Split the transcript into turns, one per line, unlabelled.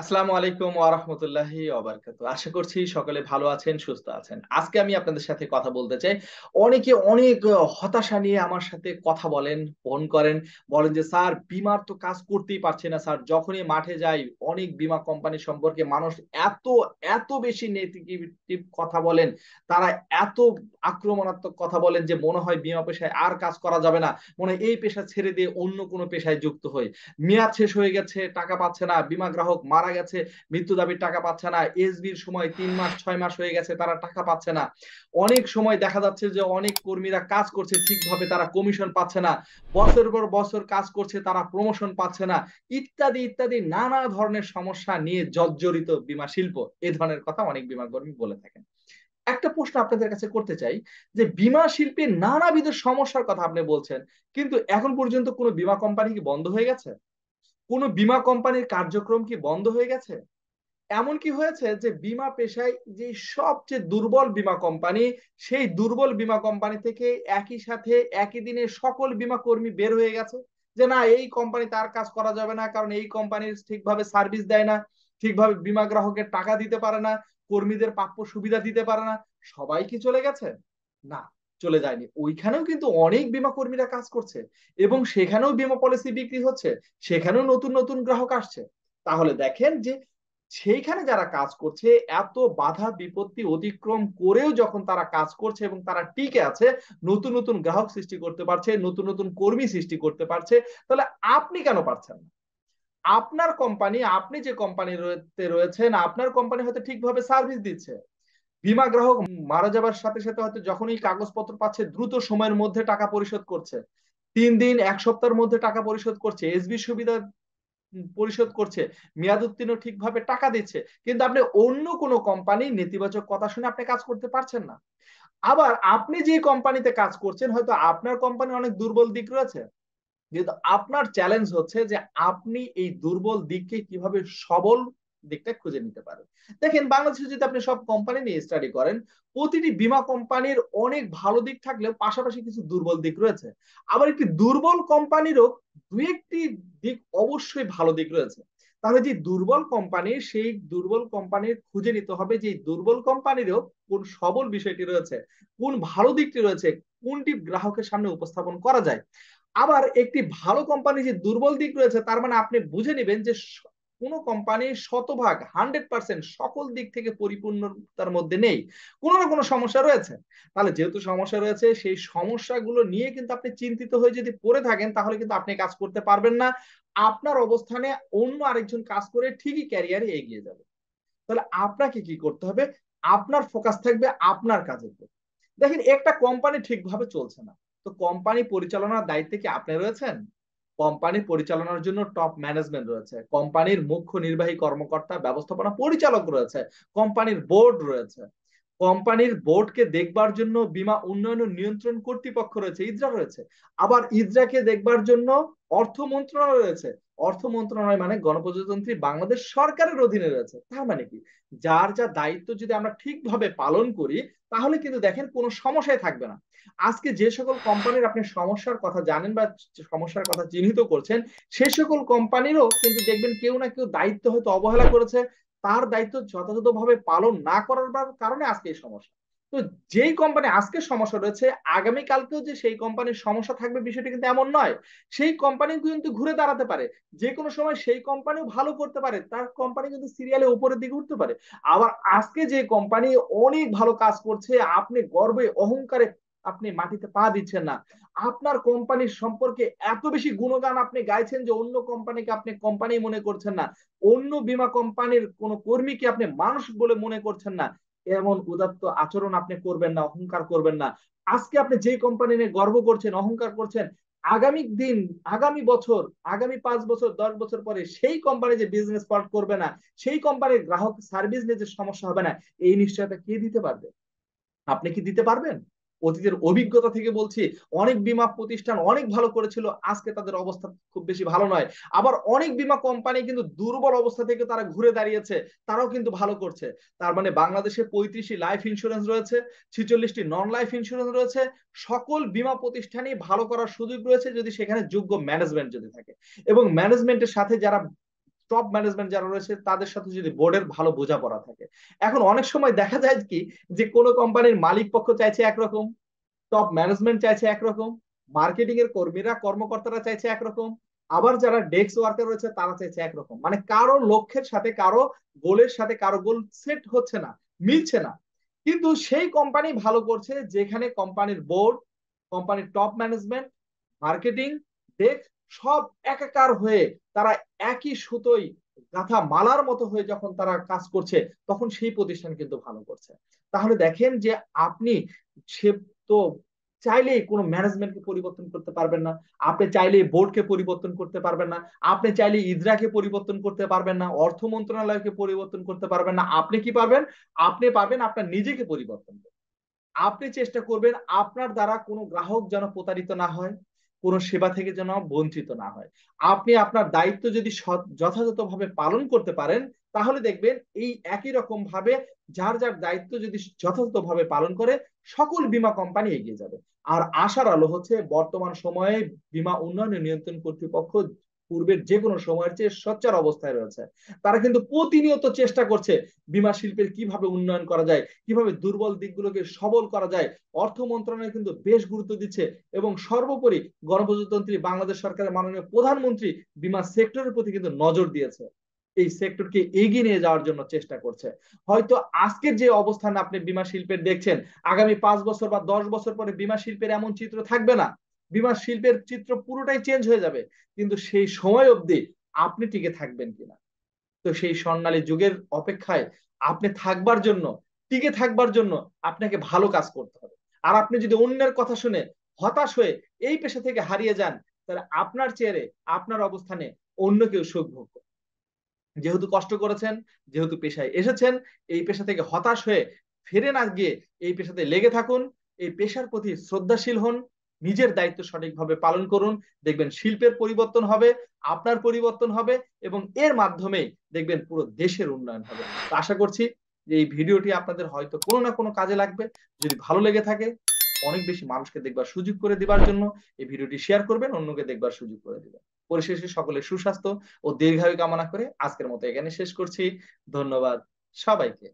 আসসালামু আলাইকুম ওয়া রাহমাতুল্লাহি ওয়া বারাকাতুহু। আশা করছি সকলে ভালো আছেন, সুস্থ আছেন। আজকে আমি আপনাদের সাথে কথা বলতে চাই। অনেকে অনেক হতাশা নিয়ে আমার সাথে কথা বলেন, ফোন করেন। বলেন যে, স্যার, বিমার তো কাজ করতেই পারছে না, স্যার। যখনই মাঠে যাই, অনেক বিমা কোম্পানি সম্পর্কে মানুষ এত এত বেশি নেগেটিভ কথা বলেন। তারা এত আক্রমণাত্মক কথা বলেন যে, মনে হয় বিমা পেশায় আর কাজ করা যাবে না। মনে হয় এই পেশা ছেড়ে দিয়ে অন্য কোনো পেশায় যুক্ত হই। মেয়াদ শেষ হয়ে গেছে, টাকা পাচ্ছে না, বিমা গ্রাহক মারা মারা গেছে। মৃত্যু দাবির টাকা পাচ্ছে না। এসবির সময় তিন মাস, ছয় মাস হয়ে গেছে, তারা টাকা পাচ্ছে না। অনেক সময় দেখা যাচ্ছে যে অনেক কর্মীরা কাজ করছে, ঠিকভাবে তারা কমিশন পাচ্ছে না। বছর পর বছর কাজ করছে, তারা প্রমোশন পাচ্ছে না। ইত্যাদি ইত্যাদি নানা ধরনের সমস্যা নিয়ে জর্জরিত বিমা শিল্প। এ ধরনের কথা অনেক বিমা কর্মী বলে থাকেন। একটা প্রশ্ন আপনাদের কাছে করতে চাই, যে বিমা শিল্পে নানাবিধ সমস্যার কথা আপনি বলছেন, কিন্তু এখন পর্যন্ত কোনো বিমা কোম্পানি কি বন্ধ হয়ে গেছে? কোনো বিমা কোম্পানির কার্যক্রম কি বন্ধ হয়ে গেছে? এমন কি হয়েছে যে বিমা পেশায় যে সবচেয়ে দুর্বল বিমা কোম্পানি, সেই দুর্বল বিমা কোম্পানি থেকে একই সাথে একই দিনে সকল বিমা কর্মী বের হয়ে গেছে যে না, এই কোম্পানি তার কাজ করা যাবে না, কারণ এই কোম্পানির ঠিকভাবে সার্ভিস দেয় না, ঠিকভাবে বিমা গ্রাহকের টাকা দিতে পারে না, কর্মীদের প্রাপ্য সুবিধা দিতে পারে না। সবাই কি চলে গেছে? না। চলে যায়নি। ওইখানেও কিন্তু অনেক বিমা কর্মীরা কাজ করছে এবং সেখানেও বিমা পলিসি বিক্রি হচ্ছে, সেখানেও নতুন নতুন গ্রাহক আসছে। তাহলে দেখেন যে সেইখানে যারা কাজ করছে, এত বাধা বিপত্তি অতিক্রম করেও যখন তারা কাজ করছে এবং তারা টিকে আছে, নতুন নতুন গ্রাহক সৃষ্টি করতে পারছে, নতুন নতুন কর্মী সৃষ্টি করতে পারছে, তাহলে আপনি কেন পারছেন না? আপনার কোম্পানি আপনি যে কোম্পানি রয়েছেন, আপনার কোম্পানি হয়তো ঠিকভাবে সার্ভিস দিচ্ছে। বিমা গ্রাহক মারা যাবার সাথে সাথে হয়তো যখনই কাগজপত্র পাচ্ছে, দ্রুত সময়ের মধ্যে টাকা পরিশোধ করছে। তিন দিন, এক সপ্তাহের মধ্যে টাকা পরিশোধ করছে এসবি সুবিধা পরিশোধ করছে, মেয়াদ উত্তীর্ণ ঠিকভাবে টাকা দিচ্ছে, কিন্তু আপনি অন্য কোনো কোম্পানি নেতিবাচক কথা শুনে আপনি কাজ করতে পারছেন না। আবার আপনি যে কোম্পানিতে কাজ করছেন, হয়তো আপনার কোম্পানি অনেক দুর্বল দিক রয়েছে কিন্তু আপনার চ্যালেঞ্জ হচ্ছে যে আপনি এই দুর্বল দিককে কীভাবে সবল দিকটা খুঁজে নিতে পারে দেখেন, বাংলাদেশে যদি আপনি সব কোম্পানি নিয়ে স্টাডি করেন, প্রতিটি বিমা কোম্পানির অনেক ভালো দিক থাকলেও পাশাপাশি কিছু দুর্বল দিক রয়েছে। আবার একটি দুর্বল কোম্পানিরও দু একটি দিক অবশ্যই ভালো দিক রয়েছে। তাহলে যে দুর্বল কোম্পানি সেই দুর্বল কোম্পানির খুঁজে নিতে হবে যে দুর্বল কোম্পানিরও কোন সবল বিষয়টি রয়েছে, কোন ভালো দিকটি রয়েছে, কোনটি গ্রাহকের সামনে উপস্থাপন করা যায়। আবার একটি ভালো কোম্পানি যে দুর্বল দিক রয়েছে, তার মানে আপনি বুঝে নেবেন যে কোনো কোম্পানি শতভাগ হান্ড্রেড পার্সেন্ট সকল দিক থেকে পরিপূর্ণতার মধ্যে নেই। কোনো না কোনো সমস্যা রয়েছে। তাহলে যেহেতু সমস্যা রয়েছে, সেই সমস্যাগুলো নিয়ে কিন্তু আপনি চিন্তিত হয়ে যদি পড়ে থাকেন, তাহলে কিন্তু আপনি কাজ করতে পারবেন না। আপনার অবস্থানে অন্য আরেকজন কাজ করে ঠিকই ক্যারিয়ারে এগিয়ে যাবে। তাহলে আপনাকে কি করতে হবে? আপনার ফোকাস থাকবে আপনার কাজের উপর। দেখেন, একটা কোম্পানি ঠিকভাবে চলছে না। তো কোম্পানি পরিচালনার দায়িত্বে কি আপনি রয়েছেন? কোম্পানি পরিচালনার জন্য টপ ম্যানেজমেন্ট রয়েছে। কোম্পানির মুখ্য নির্বাহী কর্মকর্তা, ব্যবস্থাপনা পরিচালক রয়েছে। কোম্পানির বোর্ড রয়েছে। কোম্পানির বোর্ডকে দেখবার জন্য বিমা উন্নয়ন ও নিয়ন্ত্রণ কর্তৃপক্ষ রয়েছে, ইদ্রা রয়েছে। আবার ইদ্রাকে দেখবার জন্য অর্থ মন্ত্রণালয় রয়েছে। অর্থ মন্ত্রণালয় মানে গণপ্রজাতন্ত্রী বাংলাদেশ সরকারের অধীনে রয়েছে। তার মানে কি? যার যা দায়িত্ব যদি আমরা ঠিকভাবে পালন করি তাহলে কিন্তু দেখেন কোনো সমস্যায় থাকবে না। আজকে যে সকল কোম্পানির আপনি সমস্যার কথা জানেন বা সমস্যার কথা চিহ্নিত করছেন, সে সকল কোম্পানিরও কিন্তু দেখবেন কেউ না কেউ দায়িত্ব হয়তো অবহেলা করেছে। তার দায়িত্ব যথাযথভাবে পালন না করার কারণে আজকে এই সমস্যা। তো যেই কোম্পানি আজকে সমস্যা রয়েছে আগামী কালকেও যে সেই কোম্পানির সমস্যা থাকবে বিষয়টি কিন্তু এমন নয়। সেই কোম্পানি কিন্তু ঘুরে দাঁড়াতে পারে। যে কোনো সময় সেই কোম্পানিও ভালো করতে পারে, তার কোম্পানি কিন্তু সিরিয়ালে উপরের দিকে উঠতে পারে। আবার আজকে যে কোম্পানি অনেক ভালো কাজ করছে, আপনি গর্বে, অহংকারে আপনি মাটিতে পা দিচ্ছেন না। আপনার কোম্পানির সম্পর্কে এত বেশি গুণগান আপনি গাইছেন যে অন্য কোম্পানিকে আপনি কোম্পানি মনে করছেন না। অন্য বিমা কোম্পানির কোন কর্মীকে আপনি মানুষ বলে মনে করছেন না। এমন উদাত্ত আচরণ আপনি করবেন না, অহংকার করবেন না। আজকে আপনি যে কোম্পানি নিয়ে গর্ব করছেন, অহংকার করছেন, আগামী দিন, আগামী বছর, আগামী পাঁচ বছর, দশ বছর পরে সেই কোম্পানি যে বিজনেস পার্ট করবে না, সেই কোম্পানির গ্রাহক সার্ভিস নিয়ে যে সমস্যা হবে না, এই নিশ্চয়তা কে দিতে পারবে? আপনি কি দিতে পারবেন? অতীতের অভিজ্ঞতা থেকে বলছি, অনেক বিমা প্রতিষ্ঠান অনেক ভালো করেছিল, আজকে তাদের অবস্থা খুব বেশি ভালো নয়। আবার অনেক বিমা কোম্পানি কিন্তু দুর্বল অবস্থা থেকে তারা ঘুরে দাঁড়িয়েছে, তারাও কিন্তু ভালো করছে। তার মানে বাংলাদেশে পঁয়ত্রিশটি লাইফ ইন্স্যুরেন্স রয়েছে, ছিচল্লিশটি নন লাইফ ইন্স্যুরেন্স রয়েছে, সকল বিমা প্রতিষ্ঠানই ভালো করার সুযোগ রয়েছে যদি সেখানে যোগ্য ম্যানেজমেন্ট যদি থাকে। এবং ম্যানেজমেন্টের সাথে যারা টপ ম্যানেজমেন্ট যারা রয়েছে, তাদের সাথে যদি বোর্ডের ভালো বোঝাপড়া থাকে। এখন অনেক সময় দেখা যায় কি, যে কোনো কোম্পানির মালিক পক্ষ চাইছে একরকম টপ ম্যানেজমেন্ট চাইছে একরকম মার্কেটিং এর কর্মীরা, কর্মকর্তারা চাইছে একরকম, আবার যারা ডেস্ক ওয়ার্কার রয়েছে, তারা চাইছে একরকম। মানে কারও লক্ষ্যের সাথে, কারও গোলের সাথে, কারও গোল সেট হচ্ছে না, মিলছে না। কিন্তু সেই কোম্পানি ভালো করছে, যেখানে কোম্পানির বোর্ড কোম্পানির টপ ম্যানেজমেন্ট মার্কেটিং ডেস্ক সব একাকার হয়ে তারা একই সুতোই গাথা মালার মতো হয়ে যখন তারা কাজ করছে, তখন সেই প্রতিষ্ঠান কিন্তু ভালো করছে। তাহলে দেখেন যে আপনি সে তো চাইলেই কোনো ম্যানেজমেন্টকে পরিবর্তন করতে পারবেন না, আপনি চাইলেই বোর্ডকে পরিবর্তন করতে পারবেন না, আপনি চাইলে ইদ্রাকে পরিবর্তন করতে পারবেন না, অর্থ মন্ত্রণালয়কে পরিবর্তন করতে পারবেন না, আপনি কি পারবেন? আপনি পারবেন আপনার নিজেকে পরিবর্তন করতে। আপনি চেষ্টা করবেন আপনার দ্বারা কোনো গ্রাহক যেন প্রতারিত না হয়। কোনো সেবা থেকে যেন বঞ্চিত না হয়। আপনি আপনার দায়িত্ব যদি যথাযথভাবে পালন করতে পারেন, তাহলে দেখবেন এই একই রকম ভাবে যার যার দায়িত্ব যদি যথাযথভাবে পালন করে, সকল বিমা কোম্পানি এগিয়ে যাবে। আর আশার আলো হচ্ছে বর্তমান সময়ে বিমা উন্নয়ন নিয়ন্ত্রণ কর্তৃপক্ষ পূর্বের যে কোনো সময়ের চেয়ে সচ্চার অবস্থায় রয়েছে। তারা কিন্তু প্রতিনিয়ত চেষ্টা করছে বিমা শিল্পের কীভাবে উন্নয়ন করা যায়, কীভাবে দুর্বল দিকগুলোকে সবল করা যায়। অর্থ মন্ত্রণালয় কিন্তু বেশ গুরুত্ব দিচ্ছে এবং সর্বোপরি গণপ্রজাতন্ত্রী বাংলাদেশ সরকারের মাননীয় প্রধানমন্ত্রী বিমা সেক্টরের প্রতি কিন্তু নজর দিয়েছে। এই সেক্টরকে এগিয়ে নিয়ে যাওয়ার জন্য চেষ্টা করছে। হয়তো আজকের যে অবস্থান আপনি বিমা শিল্পের দেখছেন, আগামী পাঁচ বছর বা দশ বছর পরে বিমা শিল্পের এমন চিত্র থাকবে না। বিমা শিল্পের চিত্র পুরোটাই চেঞ্জ হয়ে যাবে। কিন্তু সেই সময় অবধি আপনি টিকে থাকবেন কিনা? তো সেই স্বর্ণালী যুগের অপেক্ষায় আপনি থাকবার জন্য, টিকে থাকবার জন্য আপনাকে ভালো কাজ করতে হবে। আর আপনি যদি অন্যের কথা শুনে হতাশ হয়ে এই পেশা থেকে হারিয়ে যান, তাহলে আপনার চেয়ারে, আপনার অবস্থানে অন্য কেউ সুখ ভোগ যেহেতু কষ্ট করেছেন, যেহেতু পেশায় এসেছেন, এই পেশা থেকে হতাশ হয়ে ফিরে না গিয়ে এই পেশাতে লেগে থাকুন, এই পেশার প্রতি শ্রদ্ধাশীল হন নিজের দায়িত্ব সঠিকভাবে পালন করুন, দেখবেন শিল্পের পরিবর্তন হবে, আপনার পরিবর্তন হবে এবং এর মাধ্যমে দেখবেন পুরো দেশের উন্নয়ন হবে। আশা করছি যে এই ভিডিওটি আপনাদের হয়তো কোনো না কোনো কাজে লাগবে। যদি ভালো লেগে থাকে, অনেক বেশি মানুষকে দেখবার সুযোগ করে দেবার জন্য এই ভিডিওটি শেয়ার করবেন, অন্যকে দেখবার সুযোগ করে দিবেন। পরিশেষে সকলের সুস্বাস্থ্য ও দীর্ঘায়ু কামনা করে আজকের মতো এখানে শেষ করছি। ধন্যবাদ সবাইকে।